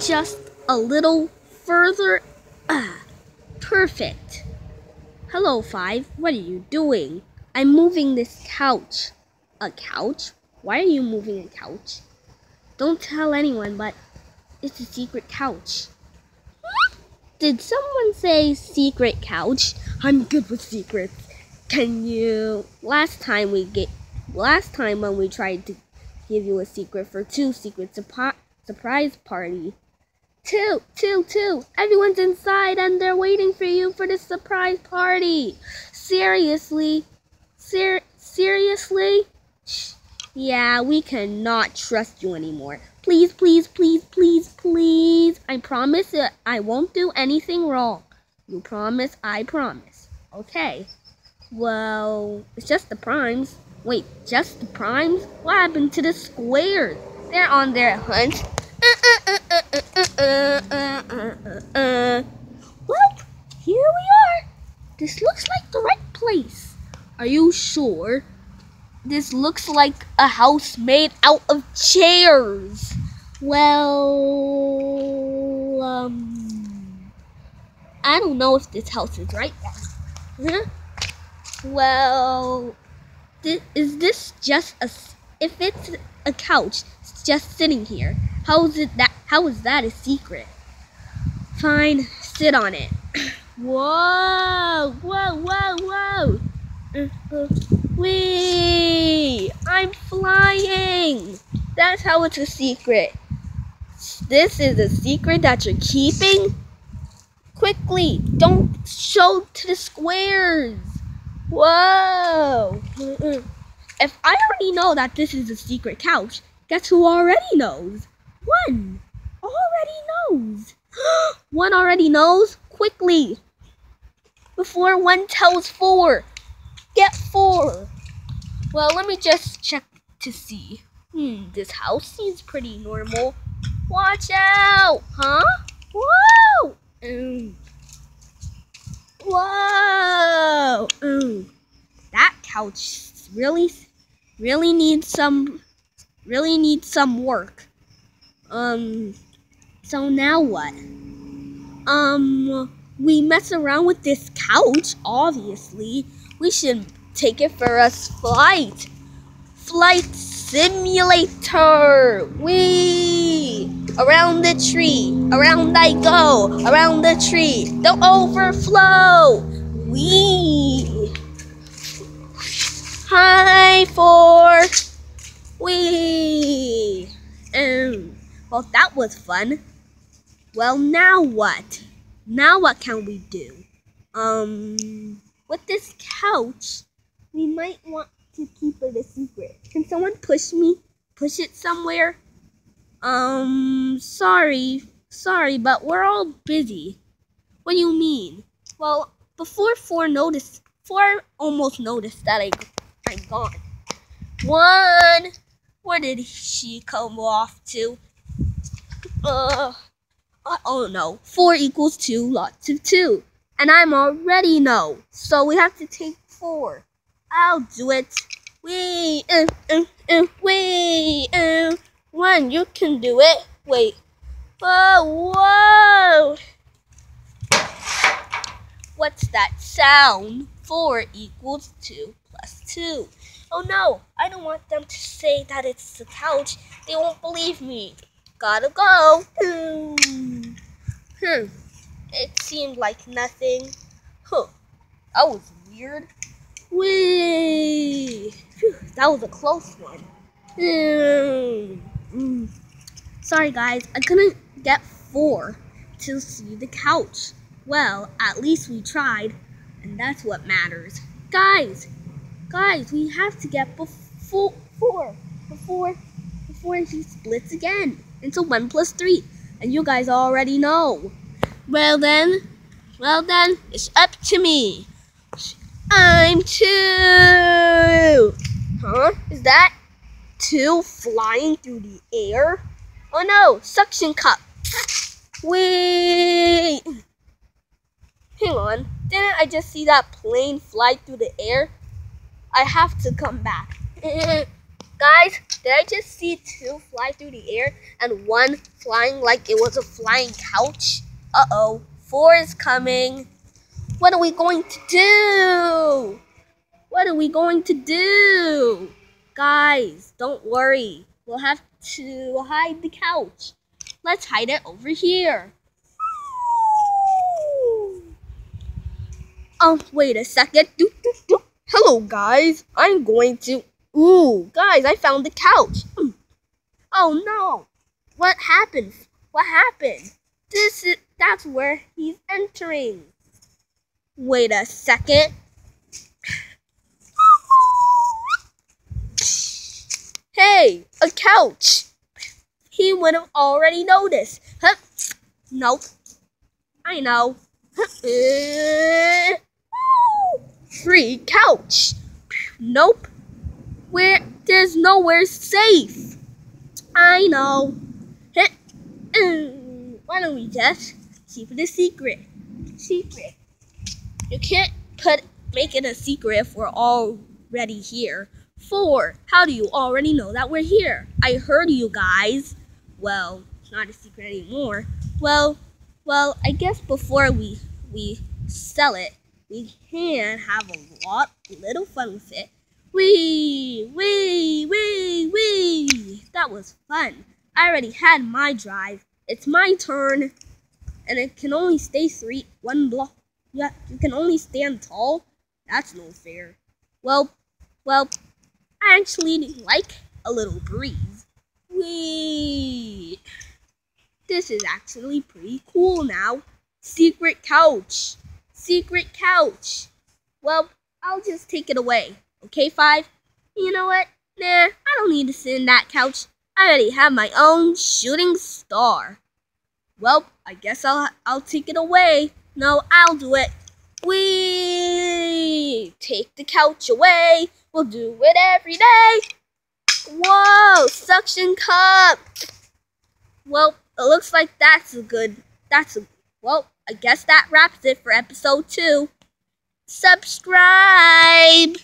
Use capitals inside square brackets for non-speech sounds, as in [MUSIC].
just a little further. Ah, perfect. Hello, Five. What are you doing? I'm moving this couch. A couch? Why are you moving a couch? Don't tell anyone, but it's a secret couch. Did someone say secret couch? I'm good with secrets. Can you? Last time we get, last time when we tried to give you a secret for two secret surprise party. Two, two, two. Everyone's inside and they're waiting for you for the surprise party. Seriously, ser- seriously. Shh. Yeah, we cannot trust you anymore. Please, please, please, please, please. I promise that I won't do anything wrong. You promise? I promise. Okay. Well, it's just the primes. Wait, just the primes? What happened to the squares? They're on their hunt. Uh, uh, uh, Well, here we are. This looks like the right place. Are you sure? This looks like a house made out of chairs. Well, um, I don't know if this house is right. Huh? Well, thi- is this just a, If it's a couch, it's just sitting here. How is it that? How is that a secret? Fine, sit on it. [CLEARS THROAT] Whoa! Whoa! Whoa! Whoa! Uh, uh, Wee! I'm flying! That's how it's a secret. This is a secret that you're keeping? Quickly! Don't show to the squares! Whoa! If I already know that this is a secret couch, guess who already knows? One! Already knows! [GASPS] one already knows? Quickly! Before one tells four! Get four! Well, let me just check to see. Hmm, this house seems pretty normal. Watch out! Huh? Whoa! Mm. Whoa! Mm. That couch really, really needs some, really needs some work. Um, so now what? Um, we mess around with this couch, obviously. We should take it for a flight. Flight simulator! Wee! Around the tree, around I go, around the tree, don't overflow! Wee! High four! Wee! Um, well, that was fun. Well, now what? Now what can we do? Um, with this couch, we might want to keep it a secret. Can someone push me? Push it somewhere? Um, sorry. Sorry, but we're all busy. What do you mean? Well, before four noticed, four almost noticed that I, I'm gone. One. Where did she come off to? Uh, oh no. Four equals two, lots of two. And I'm already no. So we have to take four. I'll do it. Wee, uh, uh, uh, wee, uh. One, you can do it. Wait. Whoa, whoa. What's that sound? Four equals two plus two. Oh no, I don't want them to say that it's the couch. They won't believe me. Gotta go. Hmm. Hmm. It seemed like nothing. Huh. That was weird. Whee! That was a close one. Hmm. Mm. Sorry, guys. I couldn't get four to see the couch. Well, at least we tried, and that's what matters. Guys, guys, we have to get before four before before he splits again into one plus three, and you guys already know. Well then, well then, it's up to me. I'm two. Huh? Is that two flying through the air? Oh no, suction cup. Wait. Hang on. Didn't I just see that plane fly through the air? I have to come back. [LAUGHS] Guys, did I just see two fly through the air and one flying like it was a flying couch? Uh-oh, four is coming. What are we going to do? What are we going to do? Guys, don't worry. We'll have to hide the couch. Let's hide it over here. Oh, wait a second. Do, do, do. Hello, guys. I'm going to Ooh, guys, I found the couch. Hmm. Oh no. What happened? What happened? This is that's where he's entering. Wait a second. Hey, a couch. He would have already noticed. Huh? Nope. I know. Free couch. Nope where there's nowhere safe. I know. [LAUGHS] Why don't we just keep it a secret? Secret. You can't put make it a secret if we're already here. Four. How do you already know that we're here? I heard you guys. Well, it's not a secret anymore. Well, well, I guess before we we sell it, we can have a lot little fun with it Wee, wee, wee, wee. That was fun. I already had my drive. It's my turn. And it can only stay three, one block. Yeah, you can only stand tall. That's no fair. Well, well, I actually like a little breeze. Wee. This is actually pretty cool now. Secret couch. Secret couch. Well, I'll just take it away. Okay, Five? You know what? Nah, I don't need to sit in that couch. I already have my own shooting star. Well, I guess I'll I'll take it away. No, I'll do it. We take the couch away. We'll do it every day. Whoa, suction cup. Well, it looks like that's a good. That's a well. I guess that wraps it for episode two. Subscribe.